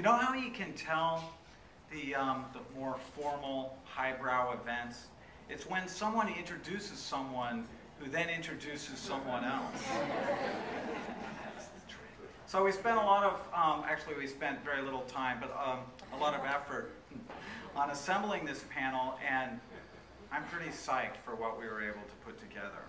You know how you can tell the, um, the more formal, highbrow events? It's when someone introduces someone who then introduces someone else. so we spent a lot of, um, actually we spent very little time, but um, a lot of effort on assembling this panel, and I'm pretty psyched for what we were able to put together.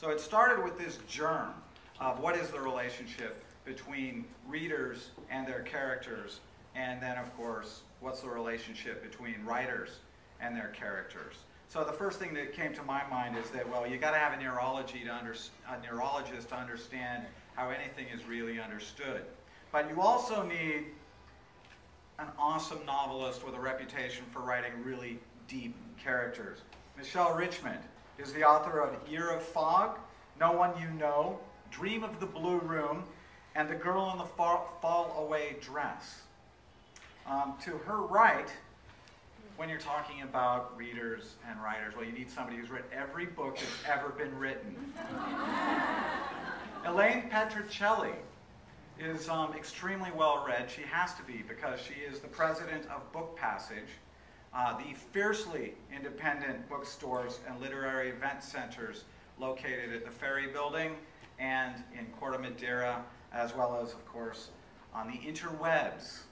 So it started with this germ of what is the relationship between readers and their characters, and then, of course, what's the relationship between writers and their characters. So the first thing that came to my mind is that, well, you got to have a neurology to under, a neurologist to understand how anything is really understood. But you also need an awesome novelist with a reputation for writing really deep characters. Michelle Richmond is the author of Year of Fog, No One You Know, Dream of the Blue Room, and The Girl in the Fall, fall Away Dress. Um, to her right, when you're talking about readers and writers, well, you need somebody who's read every book that's ever been written. Elaine Petrocelli is um, extremely well read. She has to be because she is the president of Book Passage, uh, the fiercely independent bookstores and literary event centers located at the Ferry Building and in Corte Madera, as well as, of course, on the interwebs.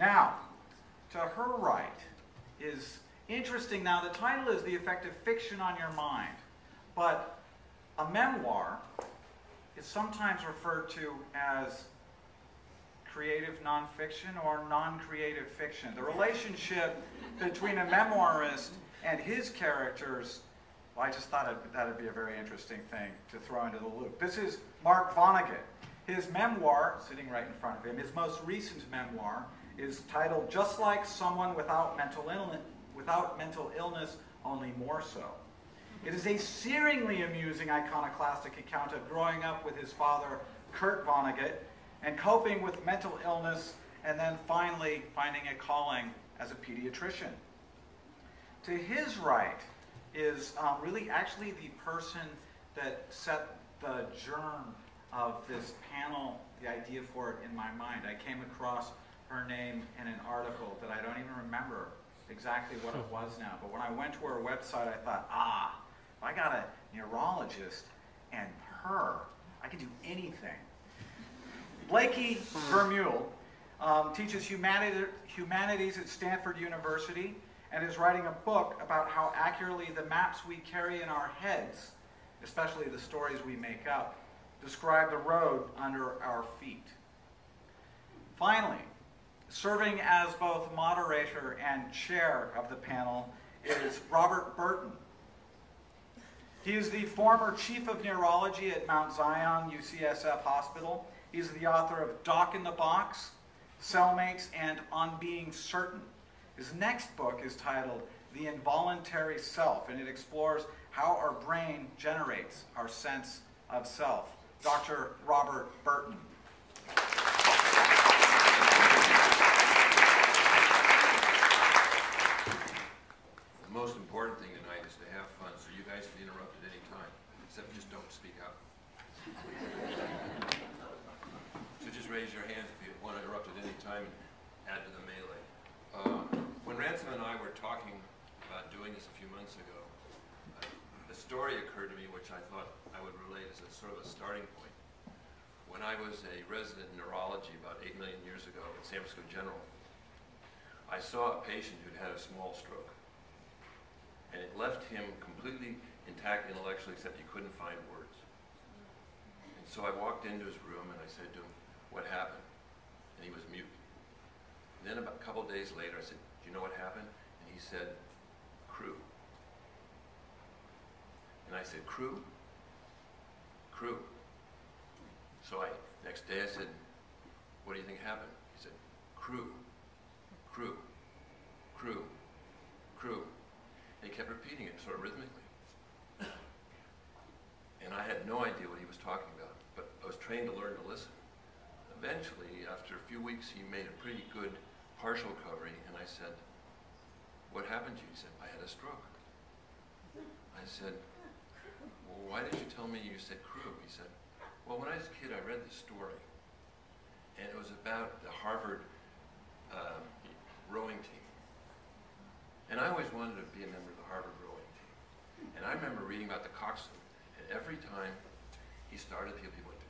Now, to her right is interesting. Now, the title is The Effect of Fiction on Your Mind, but a memoir is sometimes referred to as creative nonfiction or non-creative fiction. The relationship between a memoirist and his characters, well, I just thought that would be a very interesting thing to throw into the loop. This is Mark Vonnegut. His memoir, sitting right in front of him, his most recent memoir, is titled Just Like Someone Without Mental Illness, without mental illness only more so. It is a searingly amusing iconoclastic account of growing up with his father, Kurt Vonnegut, and coping with mental illness, and then finally finding a calling as a pediatrician. To his right is um, really actually the person that set the germ of this panel, the idea for it in my mind. I came across her name in an article that I don't even remember exactly what it was now. But when I went to her website, I thought, ah, if I got a neurologist and her, I could do anything. Blakey Vermeule um, teaches humani humanities at Stanford University and is writing a book about how accurately the maps we carry in our heads, especially the stories we make up, describe the road under our feet. Finally, serving as both moderator and chair of the panel is Robert Burton, he is the former chief of neurology at Mount Zion UCSF Hospital. He's the author of Doc in the Box, Cellmates, and On Being Certain. His next book is titled The Involuntary Self, and it explores how our brain generates our sense of self. Dr. Robert Burton. The most important thing tonight is to have fun, so you guys can interrupt at any time, except just don't speak up. so just raise your hands if you want to interrupt at any time and add to the melee. Uh, when Ransom and I were talking about doing this a few months ago, uh, a story occurred to me which I thought I would relate as a sort of a starting point. When I was a resident in neurology about 8 million years ago at San Francisco General, I saw a patient who'd had a small stroke and it left him completely intact intellectually except he couldn't find words. And so I walked into his room and I said to him, what happened? And he was mute. And then about a couple days later I said, do you know what happened? And he said, crew. And I said, crew? Crew. So I, next day I said, what do you think happened? He said, crew, crew, crew, crew. And He kept repeating it sort of rhythmically. And I had no idea what he was talking about, but I was trained to learn to listen. Eventually, after a few weeks, he made a pretty good partial recovery, and I said, what happened to you? He said, I had a stroke. I said, Well, why did you tell me you said crew? He said, Well, when I was a kid, I read this story. And it was about the Harvard um, rowing team. And I always wanted to be a member of the Harvard rowing team. And I remember reading about the coxswain. And every time he started, he went,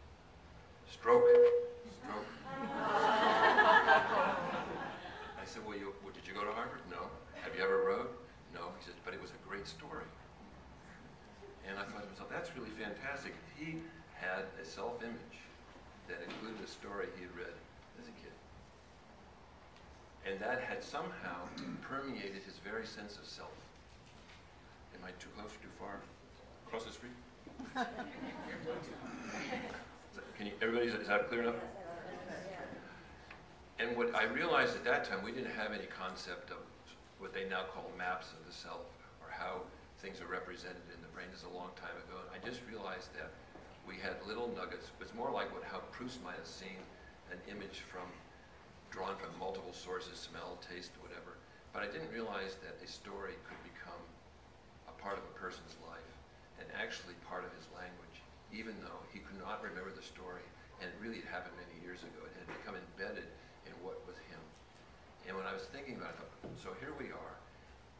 stroke, stroke. I said, well, you, well, did you go to Harvard? No. Have you ever rowed? No. He says, but it was a great story. And I thought to myself, that's really fantastic. He had a self-image that included a story he had read as a kid. And that had somehow permeated his very sense of self. Am I too close or too far? Across the street? Can you, everybody, is that clear enough? And what I realized at that time, we didn't have any concept of what they now call maps of the self, or how things are represented in the brain. This is a long time ago. And I just realized that we had little nuggets. It was more like what how Proust might have seen an image from drawn from multiple sources, smell, taste, whatever. But I didn't realize that a story could become a part of a person's life and actually part of his language, even though he could not remember the story. And really, it happened many years ago. It had become embedded what was him. And when I was thinking about it, I thought, so here we are,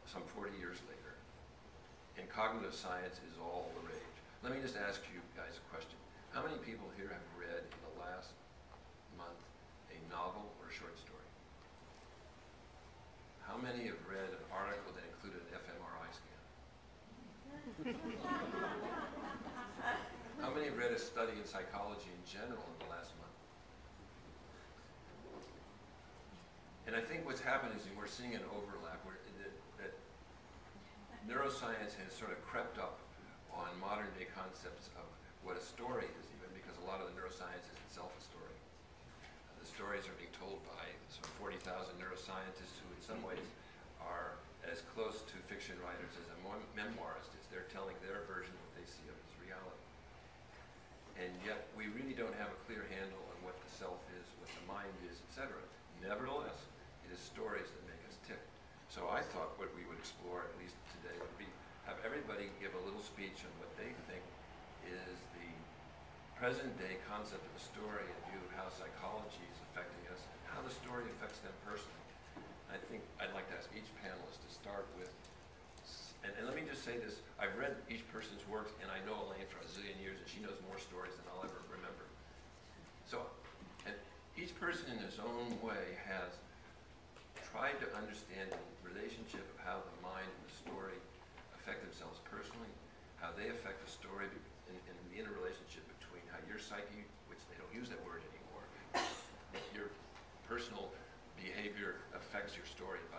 some 40 years later, and cognitive science is all the rage. Let me just ask you guys a question. How many people here have read in the last month a novel or a short story? How many have read an article that included an fMRI scan? How many have read a study in psychology in general in the last month? And I think what's happened is we're seeing an overlap where that, that neuroscience has sort of crept up on modern day concepts of what a story is even because a lot of the neuroscience is itself a story. Uh, the stories are being told by some 40,000 neuroscientists who in some ways are as close to fiction writers as a mo- memoirist is. They're telling their version of what they see of as reality. And yet we really don't have a clear handle on what the self is, what the mind is, etc. Nevertheless, it is stories that make us tick. So I thought what we would explore, at least today, would be have everybody give a little speech on what they think is the present day concept of a story in view of how psychology is affecting us, and how the story affects them personally. I think I'd like to ask each panelist to start with, and, and let me just say this, I've read each person's works, and I know Elaine for a zillion years, and she knows more stories than I'll ever remember. So, and each person in his own way has tried to understand the relationship of how the mind and the story affect themselves personally, how they affect the story in, in the interrelationship between how your psyche, which they don't use that word anymore, your personal behavior affects your story, and